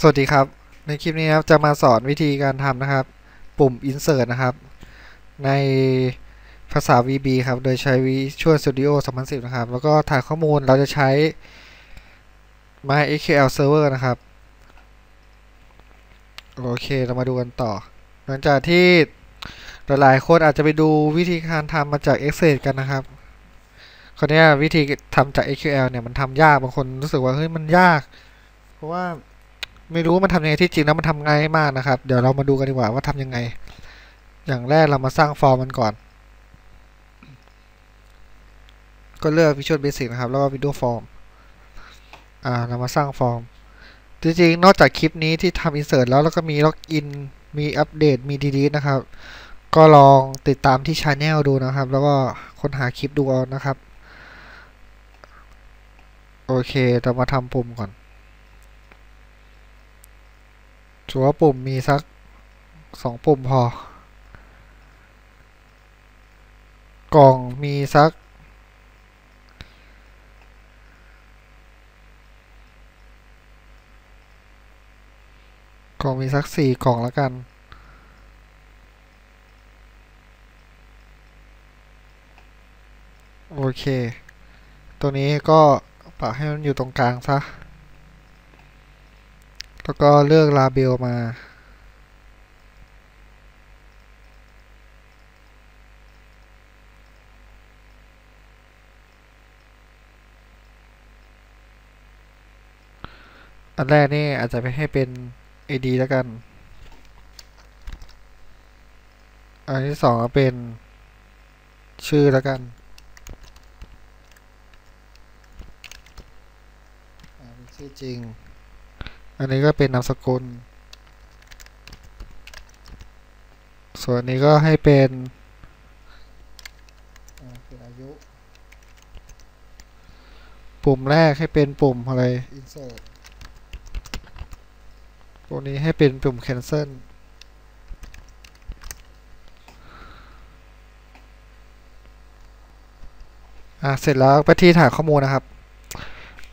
สวัสดีครับ ในคลิปนี้นะครับจะมาสอนวิธีการทำนะครับ ปุ่ม insert นะครับ ในภาษา VB ครับ โดยใช้ Visual Studio 2010 นะครับ แล้วก็ถ่ายข้อมูลเราจะใช้ MySQL Server นะครับ โอเค เรามาดูกันต่อ หลังจากที่หลายๆคนอาจจะไปดูวิธีการทำมาจาก Excel กันนะครับคราวนี้วิธีทำจาก SQL เนี่ยมันทำยากบางคนรู้สึกว่าเฮ้ยมันยาก เพราะว่า ไม่รู้มันทำยังไงที่จริงแล้วมันทำง่ายมากนะครับ เดี๋ยวเรามาดูกันดีกว่าว่าทำยังไง อย่างแรกเรามาสร้างฟอร์มมันก่อน ก็เลือก Visual Basic นะครับ แล้วก็ Window Form อ่าเรามาสร้างฟอร์ม จริงๆ นอกจากคลิปนี้ที่ทำ Insert แล้วแล้วก็มีล็อกอินมีอัปเดตมี Delete นะครับ ก็ลองติดตามที่ Channel ดูนะครับ แล้วก็ค้นหาคลิปดูเอานะครับ โอเคเรามาทำปุ่มก่อน ชัวร์ปุ่มมีสักสองปุ่มพอ กล่องมีสักกล่องมีสักสี่กล่องแล้วกัน โอเค ตัวนี้ก็ปรับให้มันอยู่ตรงกลางซะ แล้วก็เลือกลาเบลมา อันแรกนี่อาจจะไปให้เป็น AD แล้วกัน อันที่สองก็เป็นชื่อแล้วกันอ่าเป็นชื่อจริง อันนี้ก็เป็นนามสกุล ส่วนนี้ก็ให้เป็นอ่าเป็นอายุ ปุ่มแรกให้เป็นปุ่มอะไร insert ปุ่มนี้ให้เป็นปุ่ม cancel อ่าเสร็จแล้วไปที่ฐานข้อมูลนะครับ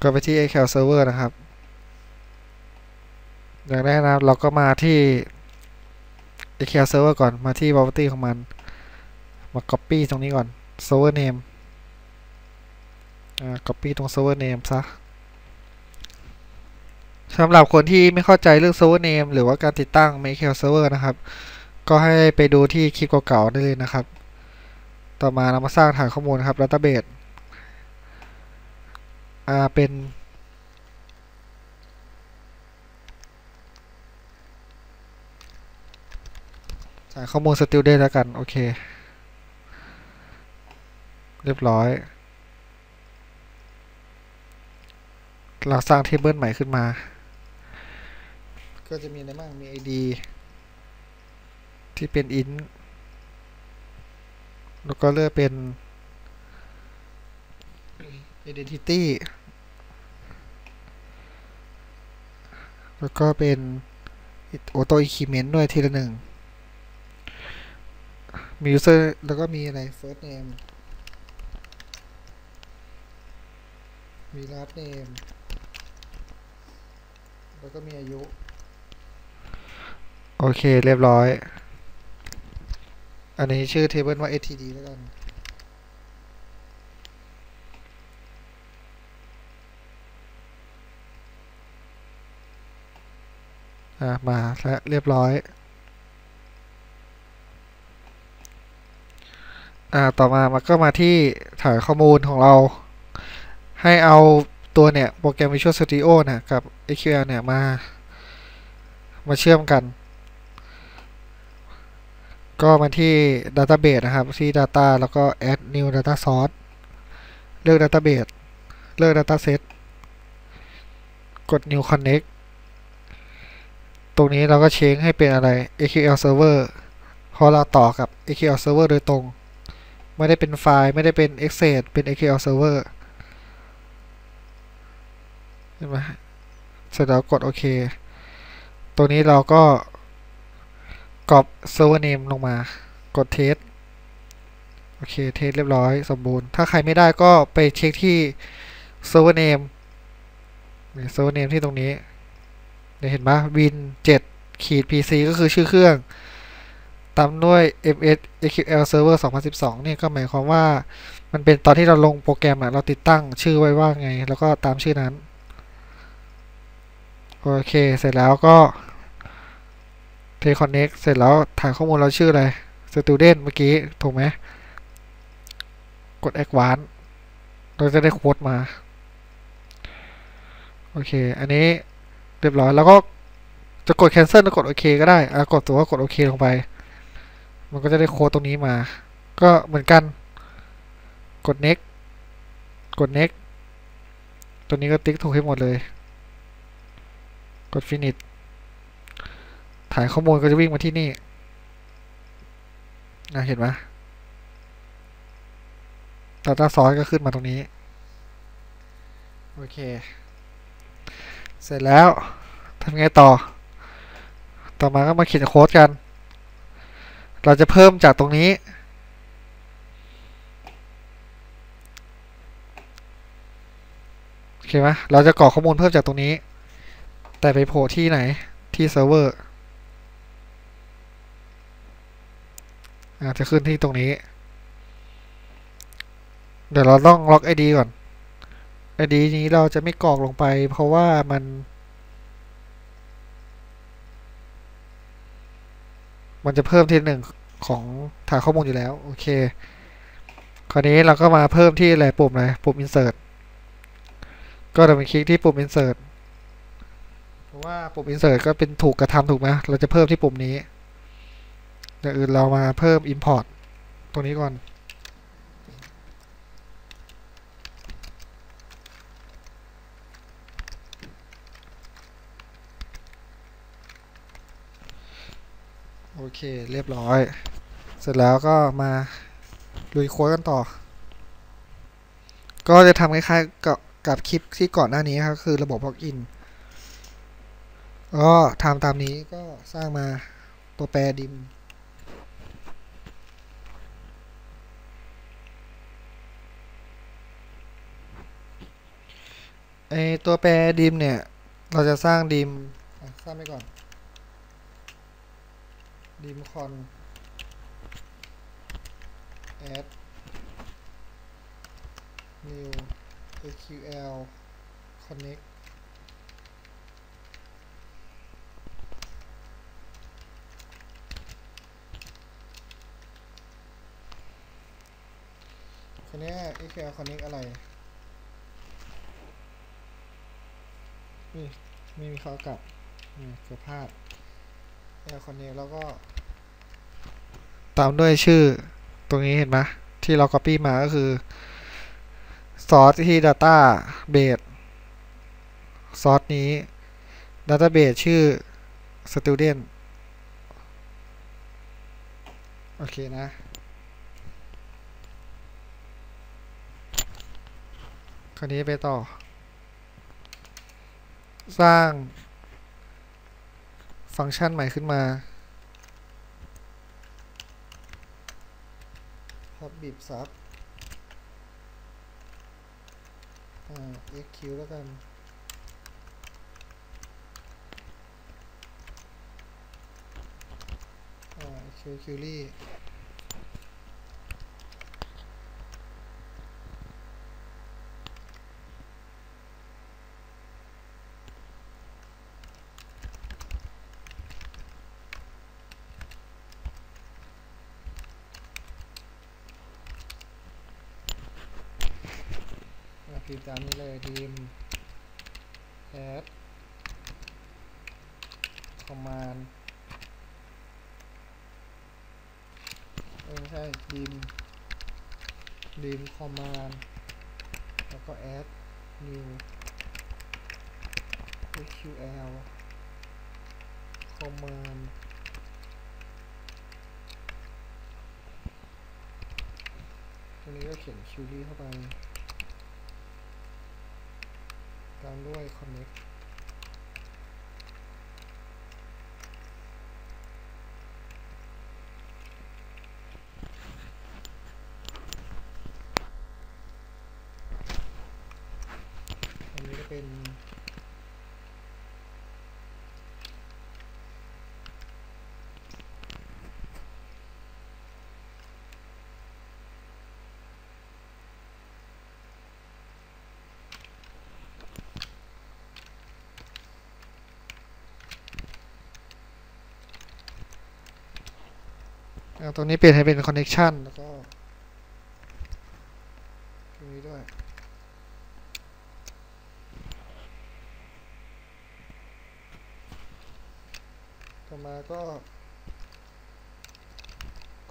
ก็ไปที่ SQL Server นะครับ อย่างแรกนะครับ เราก็มาที่ SQL Server ก่อนมาที่ property ของมัน มา copy ตรงนี้ก่อน server name อ่า copy ตรง server name ซะสำหรับคนที่ไม่เข้าใจเรื่อง server name หรือว่าการติดตั้ง SQL Server นะครับ ก็ให้ไปดูที่คลิปเก่าๆได้เลยนะครับ ต่อมาเรามาสร้างฐานข้อมูลครับ database อ่าเป็น ใส่ข้อมูล student แล้วกัน โอเค เรียบร้อย เราสร้างเทเบิลใหม่ขึ้นมา ก็จะมีอะไรบ้าง มี id ที่เป็น int แล้วก็เลือกเป็น identity แล้วก็เป็น auto increment ด้วยทีละหนึ่ง มี user แล้วก็มีอะไร first name มี last name แล้วก็มีอายุ โอเค เรียบร้อย อันนี้ชื่อ table ว่า std แล้วกันอะมาแล้วเรียบร้อย อ่าต่อมามันก็มาที่ฐานข้อมูลของเรา ให้เอาตัวเนี่ยโปรแกรม Visual Studio นี่ยกับ SQL เนี่ยมา มาเชื่อมกัน ก็มาที่ Database นะครับ ที่ Data แล้วก็ Add New Data Source เลือก Database เลือก Dataset กด New Connect ตรงนี้เราก็เช็คให้เป็นอะไร SQL Server เพราะเราต่อกับ SQL Server โดยตรง ไม่ได้เป็นไฟล์ ไม่ได้เป็น Excel เป็น SQL Server เห็นไหมเสร็จแล้วกดโอเค ตัวนี้เราก็กรอก server name ลงมา กด test โอเค test เรียบร้อย สมบูรณ์ ถ้าใครไม่ได้ก็ไปเช็คที่ server name server name ที่ตรงนี้ เห็นปะ win 7ขีด pc ก็คือชื่อเครื่อง ตามด้วย ms sql server 2012 เนี่ยก็หมายความว่า มันเป็นตอนที่เราลงโปรแกรมอะเราติดตั้งชื่อไว้ว่าไง แล้วก็ตามชื่อนั้น โอเค เสร็จแล้วก็เทคอนเน็กเสร็จแล้วถ่ายข้อมูลเราชื่ออะไร student เมื่อกี้ ถูกไหม กด advance เราจะได้โค้ดมา โอเค อันนี้เรียบร้อย แล้วก็จะกด cancel แล้วกดโอเคก็ได้อะกดตัวว่ากดโอเคลงไป มันก็จะได้โค้ดตรงนี้มา ก็เหมือนกัน กด next กด next ตัวนี้ก็ติ๊กถูกให้หมดเลย กด finish ถ่ายข้อมูลก็จะวิ่งมาที่นี่นะเห็นไหม Data Source ก็ขึ้นมาตรงนี้ โอเค เสร็จแล้วทำไงต่อ ต่อมาก็มาเขียนโค้ดกัน เราจะเพิ่มจากตรงนี้ โอเคไหมเราจะกรอกข้อมูลเพิ่มจากตรงนี้ แต่ไปโผล่ที่ไหน ที่เซิร์ฟเวอร์จจะขึ้นที่ตรงนี้ เดี๋ยวเราต้องล็อก ID ก่อน ID นี้เราจะไม่กรอกลงไป เพราะว่ามัน มันจะเพิ่มที่หนึ่งของฐานข้อมูลอยู่แล้ว โอเค คราวนี้เราก็มาเพิ่มที่อะไรปุ่มอะไรปุ่ม insert ก็เราไปคลิกที่ปุ่ม insert เพราะว่าปุ่ม insert ก็เป็นถูกกระทำถูกไหมเราจะเพิ่มที่ปุ่มนี้อย่างอื่นเรามาเพิ่ม import ตรงนี้ก่อน อเคเรียบร้อย เสร็จแล้วก็มาลุยโค้ดกันต่อ ก็จะทำคล้ายๆกับกับคลิปที่ก่อนหน้านี้ครับคือระบบล็อกอินก็ทำตามนี้ก็สร้างมาตัวแปรดิม ไอตัวแปรดิมเนี่ย เราจะสร้างดิม สร้างไปก่อน ดิมคอนแอด new sql connect คนนี้ sql connect อะไร นี่ ไม่มีเขากลับนี่เกือบพลาด air connect แล้วก็ ตามด้วยชื่อตรงนี้เห็นไหมที่เรา copy มาก็คือ source ที่ database source นี้ database ชื่อ student โอเคนะคราวนี้ไปต่อ สร้างฟังก์ชันใหม่ขึ้นมา ครับีบซับอ่า xq แล้วกันอ่า q query อ่าพิมพ์ตามนี้เลย dim add command เออไม่ใช่ dim dim command แล้วก็ add new sql command ตรงนี้ก็เขียน query เข้าไป ตามด้วย connect ตรงนี้เปลี่ยนให้เป็น connection แล้วก็ตรงนี้ด้วยต่อมาก็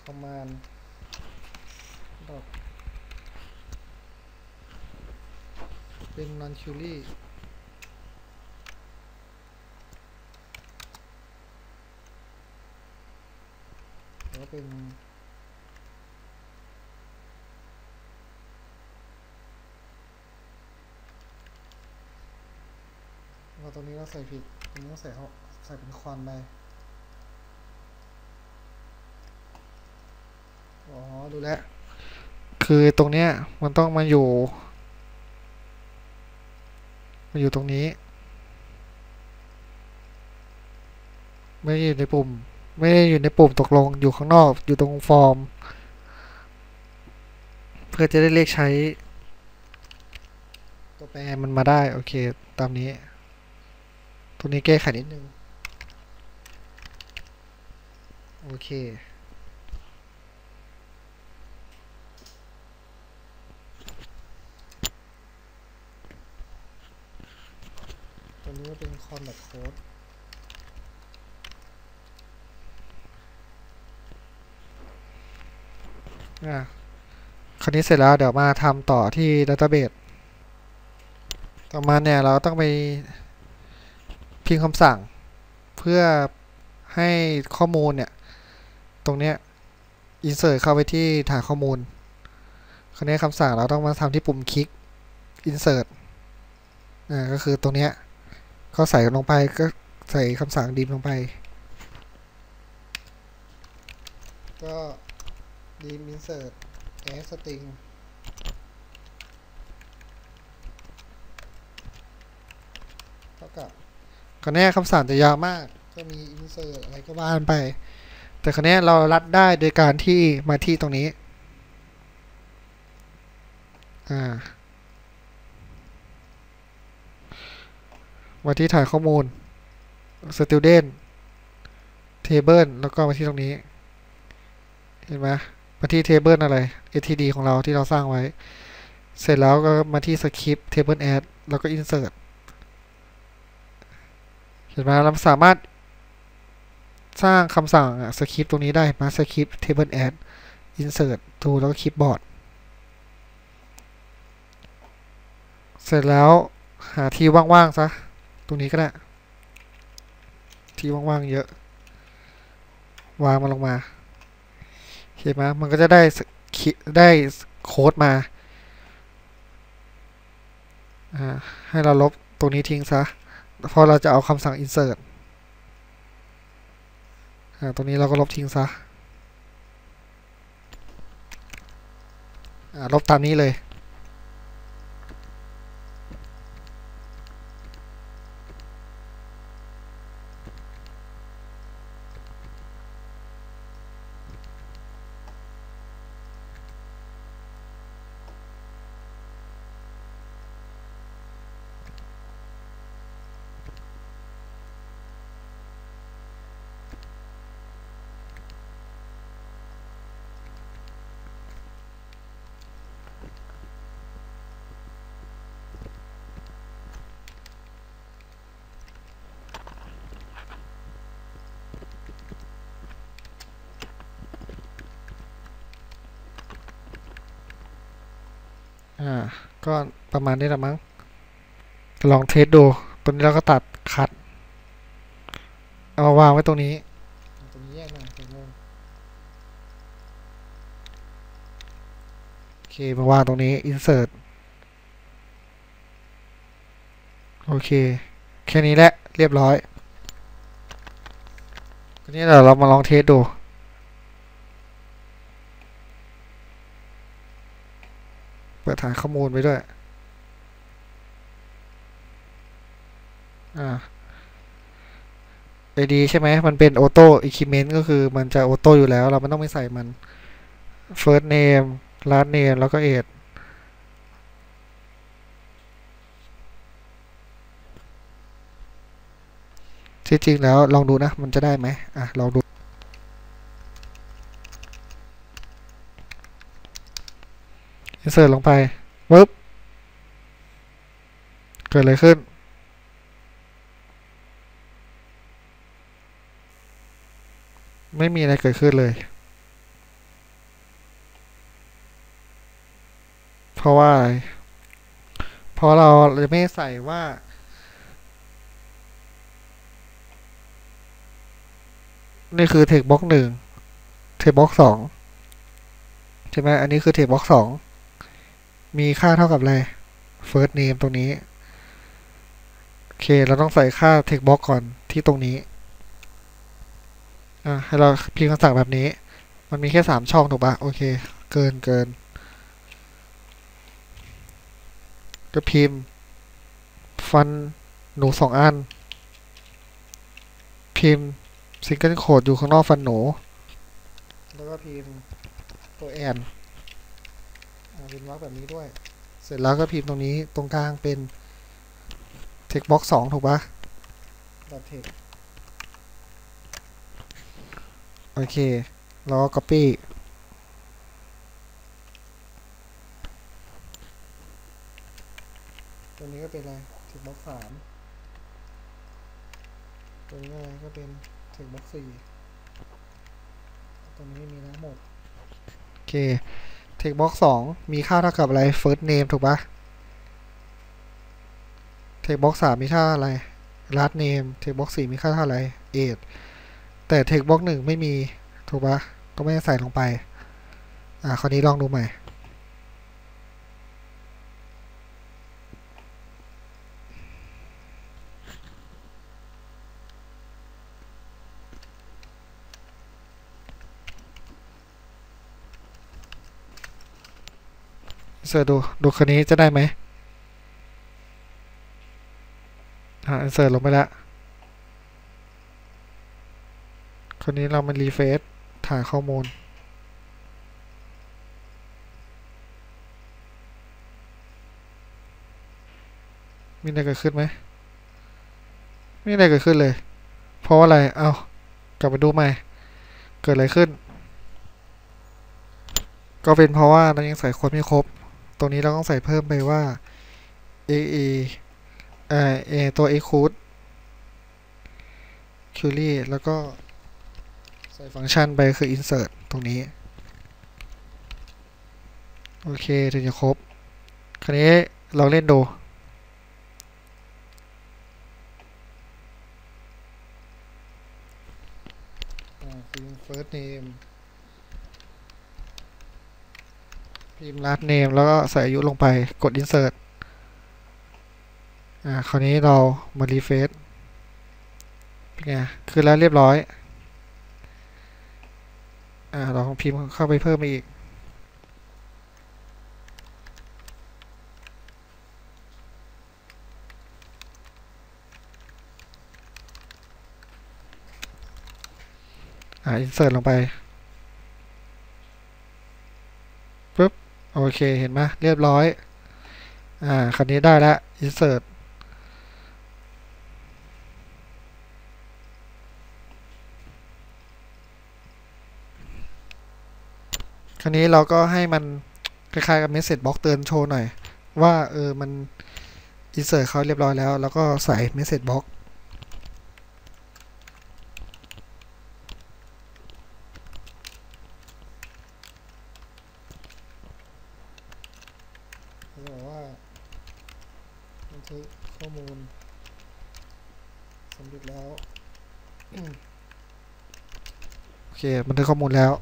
command ดอกเป็น non เป็นว่าตรงนี้เราใส่ผิดตรงนี้เราใส่เขาใส่เป็นควันไปอ๋อ ดูแลคือตรงเนี้ยมันต้องมาอยู่ มาอยู่ตรงนี้ ไม่อยู่ในปุ่ม ไม่ได้อยู่ในปุ่มตกลงอยู่ข้างนอกอยู่ตรงฟอร์ม เพื่อจะได้เรียกใช้ ตัวแปรมันมาได้ โอเค ตามนี้ ตรงนี้แก้ไขนิดนึง โอเคตัวนี้ก็เป็นคอนแบบโค้ด อะคราวนี้เสร็จแล้วเดี๋ยวมาทำต่อที่ Database ต่อมาเนี่ยเราต้องไปพิมพ์คำสั่ง เพื่อให้ข้อมูลเนี่ย ตรงเนี้ย insert เข้าไปที่ฐานข้อมูล คราวนี้คำสั่งเราต้องมาทำที่ปุ่มคลิก insert อ่าก็คือตรงเนี้ยก็ใส่ลงไปก็ใส่คำสั่งดิมลงไป ก็ dim insert add string เท่ากับคราวนี้คำสั่งจะยาวมาก ก็มี insert อะไรก็ว่านไป แต่คราวนี้เรารัดได้โดยการที่มาที่ตรงนี้ อ่ามาที่ฐานข้อมูล student table แล้วก็มาที่ตรงนี้ เห็นไหม มาที่ table อะไร std ของเราที่เราสร้างไว้ เสร็จแล้วก็มาที่ script table add แล้วก็ insert เห็นไหมเราสามารถสร้างคำสั่งสคริปต์ตรงนี้ได้มา script table add insert to แล้วก็ clipboard เสร็จแล้วหาที่ว่างๆซะ ตรงนี้ก็ได้ ที่ว่างๆเยอะ วางมันลงมา เห็นไหมมันก็จะได้ได้โค้ดมา ให้เราลบตรงนี้ทิ้งซะ พอเราจะเอาคำสั่ง insert ตรงนี้เราก็ลบทิ้งซะ ลบตามนี้เลย อ่า ก็ประมาณนี้แหละมั้ง ลองเทสดูตรงนี้เราก็ตัดคัด เอามาวางไว้ตรงนี้ตรงนี้แยกหน่อยตรงนี้โอเค มาวางตรงนี้ insert โอเค แค่นี้แหละ เรียบร้อยทีนี้เราเรามาลองเทสดู เปิดฐานข้อมูลไปด้วย อ่า ID ใช่ไหม มันเป็น auto increment ก็คือมันจะ auto อยู่แล้ว เราไม่ต้องไปใส่มัน first name last name แล้วก็ age ที่จริงแล้วลองดูนะ มันจะได้ไหมอะ ลองดู insert ลงไปปึ๊บเกิดอะไรขึ้น ไม่มีอะไรเกิดขึ้นเลย เพราะว่าอะไรเพราะเราไม่ใส่ว่านี่คือ text box หนึ่ง text box สองใช่ไหมอันนี้คือ text box สอง มีค่าเท่ากับอะไร first name ตรงนี้ โอเค เราต้องใส่ค่า text box ก่อนที่ตรงนี้ อะ ให้เราพิมพ์คำสั่งแบบนี้ มันมีแค่สามช่องถูกปะโอเค เกินเกิน ก็พิมพ์ ฟันหนูสองอัน พิมพ์ซิงเกิลโคดอยู่ข้างนอกฟันหนู แล้วก็พิมพ์ตัวแอน เป็นวรรคแบบนี้ด้วย เสร็จแล้วก็พิมพ์ตรงนี้ตรงกลางเป็น text box สองถูกปะ dot text โอเคแล้วก็ copy ตัวนี้ก็เป็นอะไร text box สามตัวนี้อะไรก็เป็น text box สี่ตรงนี้ไม่มีนะหมด โอเค text box สองมีค่าเท่ากับอะไร first name ถูกปะ text box สามมีค่าอะไร last name text box สี่มีค่าเท่าไหร่ age แต่ text box หนึ่งไม่มี ถูกปะก็ไม่ใส่ลงไป อ่าคราวนี้ลองดูใหม่ เสิร์ดู ดูคันนี้จะได้ไหมอ่าเสิร์ชลงไปแล้วคนนี้เรามารีเฟซถ่ายข้อมูลมีอะไรเกิดขึ้นไหมไม่มีอะไรเกิดขึ้นเลย เพราะว่าอะไร เอากลับมาดูใหม่ เกิดอะไรขึ้น ก็เป็นเพราะว่าเรายังใส่โค้ดไม่ครบ รงนี้เราต้องใส่เพิ่มไปว่า a a เอ่อ a ตัว a code query แล้วก็ใส่ฟังก์ชันไปคือ insert ตรงนี้ โอเคถึงจะครบ คราวนี้เราเล่นดูอ่าพิมพ์ first name พิมพ์ last name แล้วก็ใส่อายุลงไปกด insert อ่าคราวนี้เรามา refresh เป็นไงคือแล้วเรียบร้อย อ่าเราลองพิมพ์เข้าไปเพิ่มอีกอ่า insert ลงไปบ โอ เคเห็นไหมเรียบร้อย อ่าคราวนี้ได้แล้ว insert คราวนี้เราก็ให้มันคล้ายๆกับ message box เตือนโชว์หน่อย ว่าเออมัน insert เขาเรียบร้อยแล้ว แล้วก็ใส่ message box เขาบอกว่าบันทึกข้อมูลสำเร็จแล้วโอเคบันทึกข้อมูลแล้ว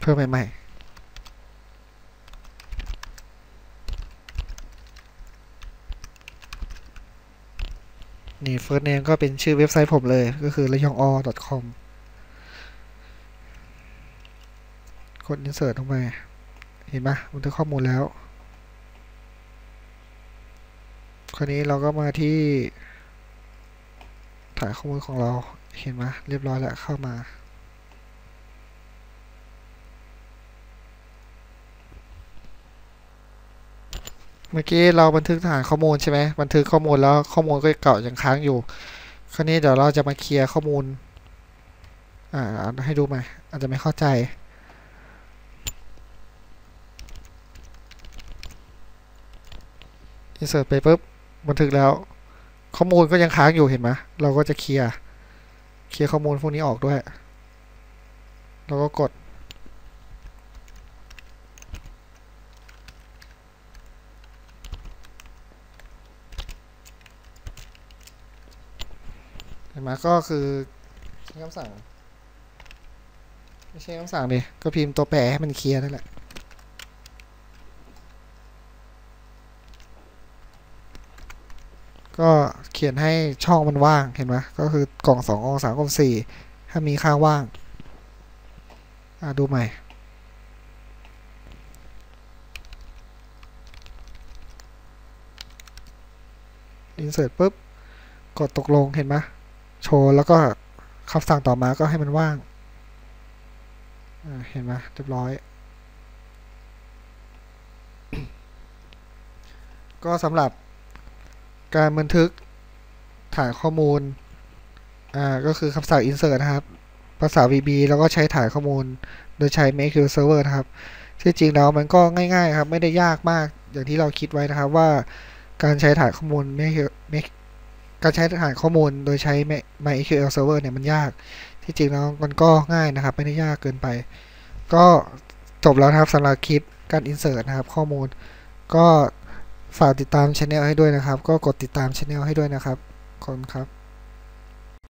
เพิ่มใหม่ๆนี่ first name ก็เป็นชื่อเว็บไซต์ผมเลย ก็คือ r a y o n g o com ด insert ลงไป เห็นไหมบันทึกข้อมูลแล้ว คราวนี้เราก็มาที่ถ่ายข้อมูลของเรา เห็นไหมเรียบร้อยแล้วเข้ามาเมื่อกี้เราบันทึกฐานข้อมูลใช่ไหมบันทึกข้อมูลแล้วข้อมูลก็เก่ายังค้างอยู่ คราวนี้เดี๋ยวเราจะมาเคลียร์ข้อมูล อ่าให้ดูใหม่อาจจะไม่เข้าใจ insert ไปปุ๊บบันทึกแล้ว ข้อมูลก็ยังค้างอยู่เห็นไหมเราก็จะเคลียร์เคลียร์ข้อมูลพวกนี้ออกด้วย แล้วก็กด เห็นไหมก็คือใช้คำสั่ง ไม่ใช่คำสั่งดิ ก็พิมพ์ตัวแปรให้มันเคลียร์นั่นแหละ ก็เขียนให้ช่องมันว่างเห็นไหมก็คือกล่องสองกล่องสามกล่องสี่ถ้ามีค่าว่างอ่าดูใหม่ insert ปุ๊บ กดตกลงเห็นไหมโชว์แล้วก็คำสั่งต่อมาก็ให้มันว่าง เห็นไหมเรียบร้อย ก็สำหรับ การบันทึกฐานข้อมูล อ่า ก็คือคำสั่ง insert นะครับ ภาษา VB แล้วก็ใช้ฐานข้อมูล โดยใช้ MakeQL Server นะครับ ที่จริงแล้วมันก็ง่ายๆครับ ไม่ได้ยากมาก อย่างที่เราคิดไว้นะครับว่าการใช้ฐานข้อมูล Make การใช้ฐานข้อมูลโดยใช้ MySQL Server เนี่ยมันยาก ที่จริงแล้วมันก็ง่ายนะครับ ไม่ได้ยากเกินไป ก็จบแล้วครับสำหรับคลิปการ insert นะครับ ข้อมูล ก็ ฝากติดตามช anel ให้ด้วยนะครับ ก็กดติดตามช anel ให้ด้วยนะครับ ขอบคุณครับ